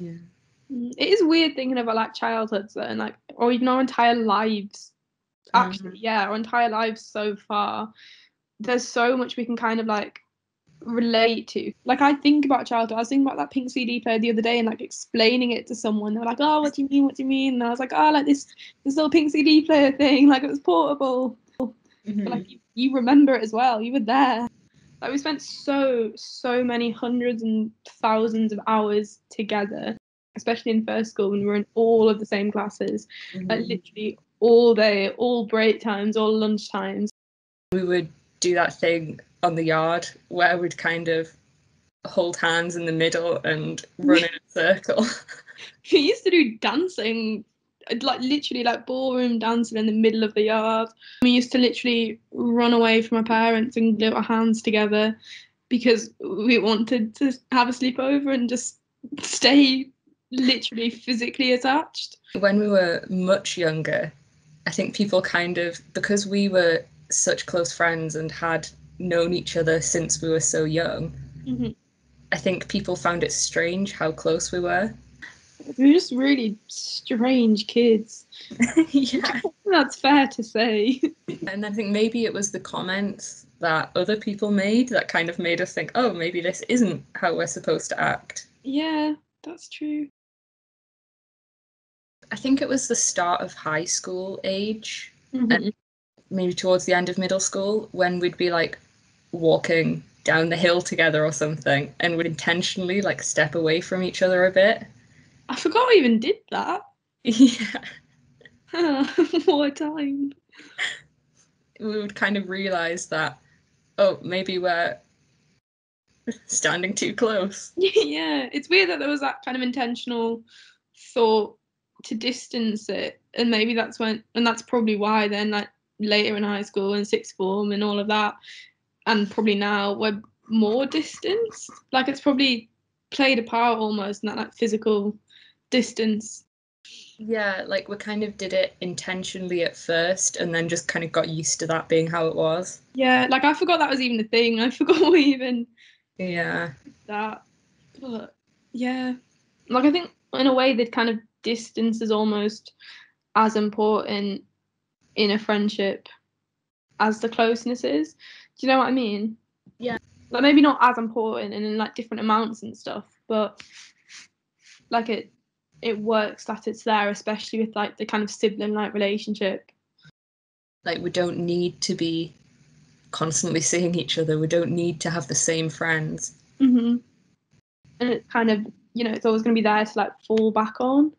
Yeah. Mm, It is weird thinking about like childhoods and like, or even our entire lives. Actually, yeah, our entire lives so far. There's so much we can kind of like relate to. Like, I think about childhood. I was thinking about that pink CD player the other day and like explaining it to someone. They were like, "Oh, what do you mean? What do you mean?" And I was like, "Oh, like this this little pink CD player thing. Like it was portable." Mhm. But like you, you remember it as well. You were there. Like we spent so so many hundreds and thousands of hours together, especially in first school when we were in all of the same classes, like Mhm. literally all day, all break times, all lunch times. we would do that thing on the yard where we'd kind of hold hands in the middle and run in a circle. We used to do dancing, like literally like ballroom dancing in the middle of the yard. We used to literally run away from our parents and glue our hands together because we wanted to have a sleepover and just stay literally physically attached. when we were much younger, I think people kind of, because we were such close friends and had known each other since we were so young, Mhm. I think people found it strange how close we were. Were just really strange kids. yeah. That's fair to say. And I think maybe it was the comments that other people made that kind of made us think, oh, maybe this isn't how we're supposed to act. yeah, that's true. I think it was the start of high school age, Mhm. maybe towards the end of middle school, when we'd be like walking down the hill together or something and would intentionally like step away from each other a bit. I forgot I even did that. Yeah. what a time. We would kind of realize that, oh, maybe we're standing too close. yeah, it's weird that there was that kind of intentional thought to distance it, and maybe that's when, and that's probably why then, like later in high school and sixth form and all of that, and probably now we're more distanced. Like it's probably played a part almost in that like physical distance. Yeah, like we kind of did it intentionally at first and then just kind of got used to that being how it was. Yeah, like I forgot that was even a thing. I forgot we even Yeah. that. But yeah, like I think in a way that kind of distance is almost as important in a friendship as the closeness is. Do you know what I mean? Yeah. Like maybe not as important and in like different amounts and stuff, but like it it works that it's there, especially with like the kind of sibling like relationship. Like we don't need to be constantly seeing each other. We don't need to have the same friends. hmm And it's kind of you know it's always going to be there to like fall back on.